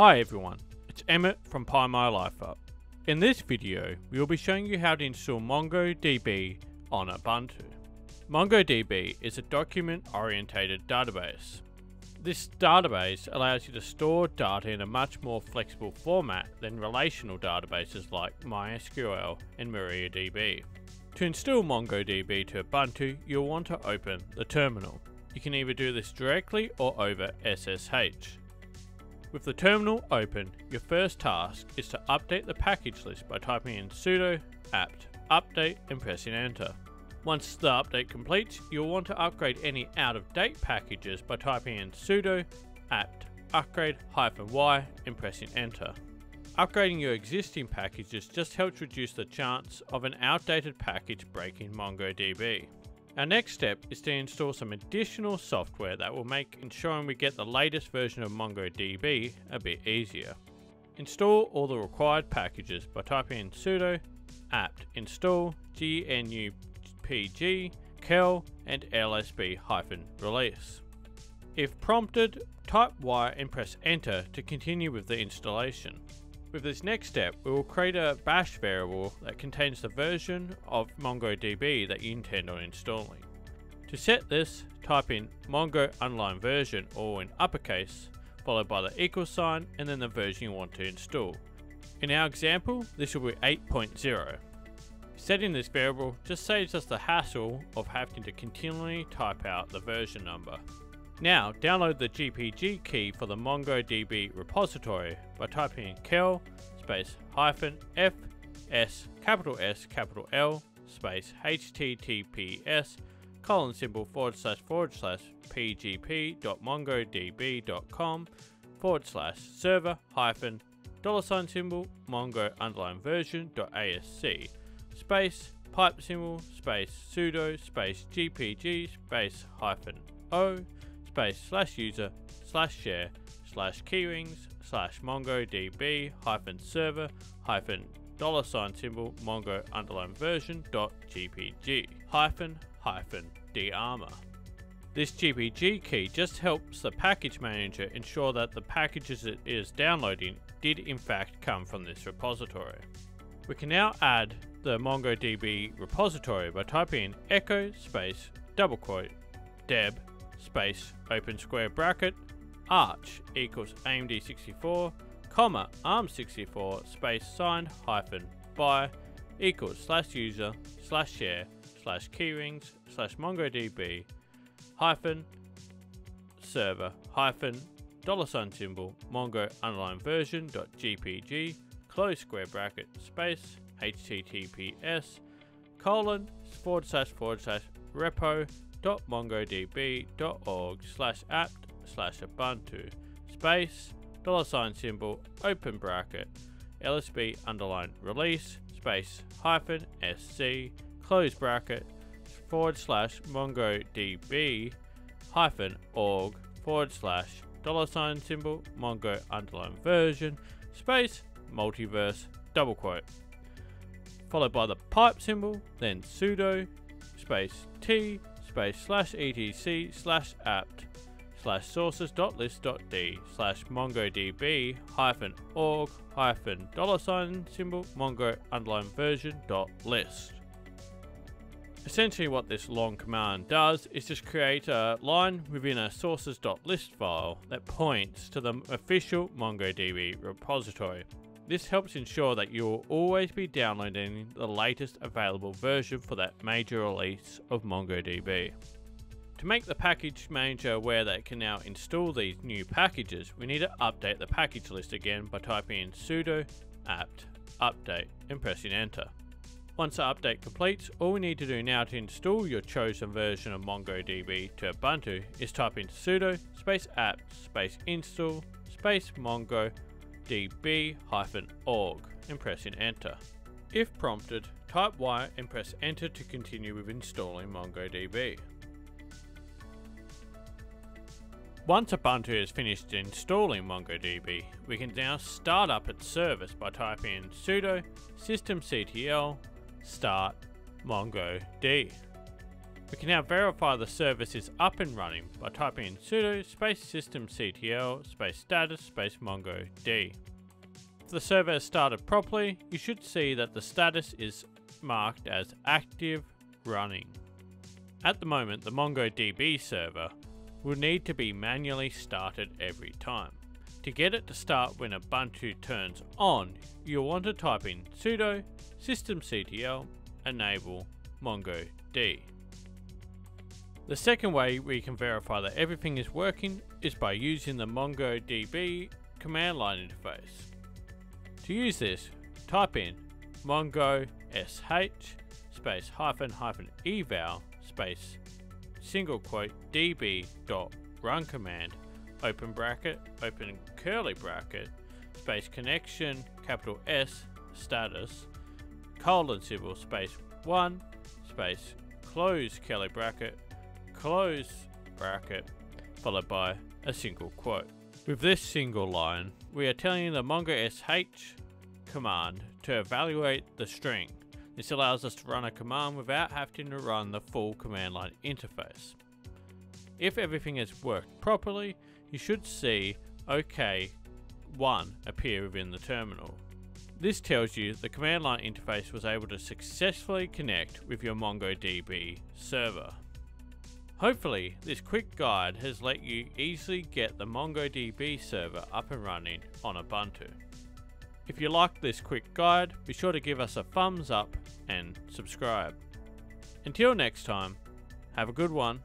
Hi everyone, it's Emmett from PiMyLifeUp. In this video, we will be showing you how to install MongoDB on Ubuntu. MongoDB is a document-orientated database. This database allows you to store data in a much more flexible format than relational databases like MySQL and MariaDB. To install MongoDB to Ubuntu, you'll want to open the terminal. You can either do this directly or over SSH. With the terminal open, your first task is to update the package list by typing in sudo apt update and pressing enter. Once the update completes, you'll want to upgrade any out-of-date packages by typing in sudo apt upgrade y and pressing enter. Upgrading your existing packages just helps reduce the chance of an outdated package breaking MongoDB. Our next step is to install some additional software that will make ensuring we get the latest version of MongoDB a bit easier. Install all the required packages by typing in sudo apt install gnupg curl and lsb-release. If prompted, type Y and press enter to continue with the installation. With this next step, we will create a bash variable that contains the version of MongoDB that you intend on installing. To set this, type in mongo underline version all in uppercase, followed by the equal sign and then the version you want to install. In our example, this will be 8.0. Setting this variable just saves us the hassle of having to continually type out the version number. Now, download the GPG key for the MongoDB repository by typing in curl space hyphen f s capital S capital L space https colon symbol forward slash forward slash pgp pgp.mongodb.com forward slash server hyphen dollar sign symbol mongo underline version dot asc space pipe symbol space sudo space gpg space hyphen o space slash user slash share slash keyrings slash mongodb hyphen server hyphen dollar sign symbol mongo underline version dot gpg hyphen hyphen dearmor. This GPG key just helps the package manager ensure that the packages it is downloading did in fact come from this repository. We can now add the MongoDB repository by typing in echo space double quote deb space open square bracket arch equals AMD64 comma ARM64 space signed hyphen by equals slash user slash share slash keyrings slash mongodb hyphen server hyphen dollar sign symbol mongo underline version dot gpg close square bracket space https colon forward slash forward slash repo mongodb.org slash apt slash ubuntu. Space dollar sign symbol open bracket lsb underline release space hyphen sc close bracket forward slash mongodb hyphen org forward slash dollar sign symbol mongo underline version space multiverse double quote. Followed by the pipe symbol then sudo space tee space slash etc slash apt slash sources dot list dot d slash mongodb hyphen org hyphen dollar sign symbol mongo underline version dot list. Essentially what this long command does is just create a line within a sources.list file that points to the official MongoDB repository. This helps ensure that you will always be downloading the latest available version for that major release of MongoDB. To make the package manager aware that it can now install these new packages, we need to update the package list again by typing in sudo apt update and pressing enter. Once the update completes, all we need to do now to install your chosen version of MongoDB to Ubuntu is type in sudo space apt space install space mongo db-org and pressing enter. If prompted, type Y and press enter to continue with installing MongoDB. Once Ubuntu has finished installing MongoDB, we can now start up its service by typing in sudo systemctl start mongod. We can now verify the service is up and running by typing in sudo space systemctl space status space mongo d. If the server has started properly, you should see that the status is marked as active running. At the moment, the MongoDB server will need to be manually started every time. To get it to start when Ubuntu turns on, you'll want to type in sudo systemctl enable mongod. The second way we can verify that everything is working is by using the MongoDB command line interface. To use this, type in mongo sh space hyphen hyphen eval space single quote db dot run command open bracket open curly bracket space connection capital S status colon symbol space 1 space close curly bracket close bracket followed by a single quote. With this single line, we are telling the mongo sh command to evaluate the string. This allows us to run a command without having to run the full command line interface. If everything has worked properly, you should see OK 1 appear within the terminal. This tells you the command line interface was able to successfully connect with your MongoDB server. Hopefully, this quick guide has let you easily get the MongoDB server up and running on Ubuntu. If you like this quick guide, be sure to give us a thumbs up and subscribe. Until next time, have a good one